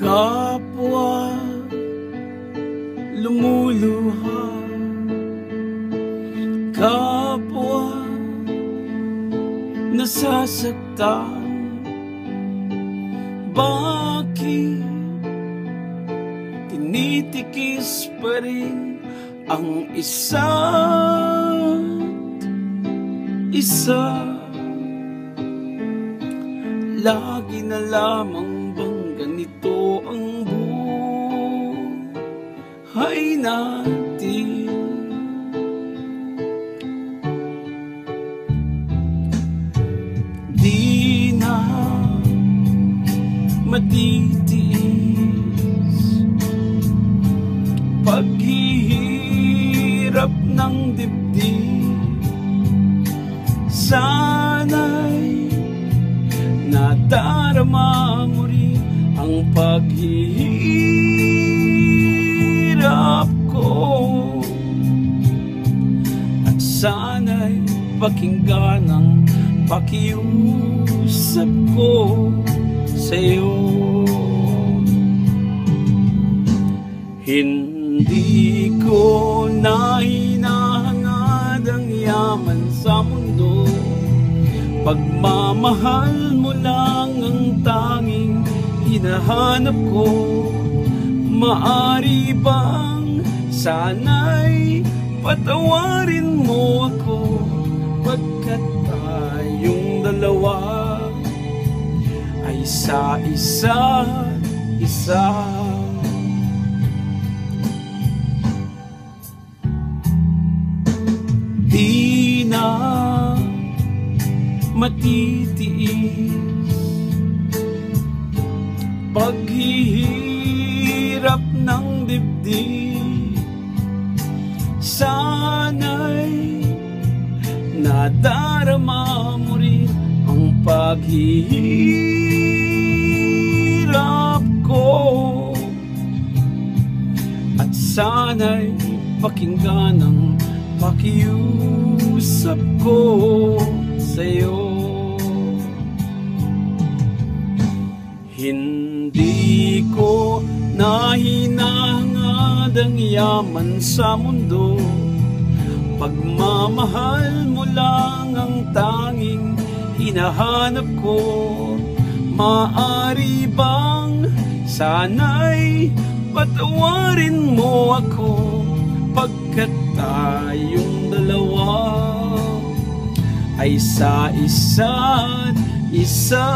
Kapwa lumuluha. Kapwa nasasaktan. Bakit tinitikis pa rin ang isa't isa? Lagi na lamang ganito ang buhay natin. Di na matitiis ang paghihirap ko. At sana'y pakinggan ang pakiusap ko sa'yo. Hindi ko na hinahangad ang yaman sa mundo. Pagmamahal mo lang ang tanging hinahanap ko. Maari bang sana'y patawarin mo ako Pagkat tayong dalawa ay sa isa't isa? Di na matitiis Paghihirap ng dibdib Sana'y nadarama mo rin ang paghihirap ko. At sana'y pakinggan ang pakiusap ko sa'yo Hindi ko na hinahangad ang yaman sa mundo. Pagmamahal mo lang ang tanging hinahanap ko. Maari bang sana'y patawarin mo ako Pagkat tayong dalawa ay sa isa't isa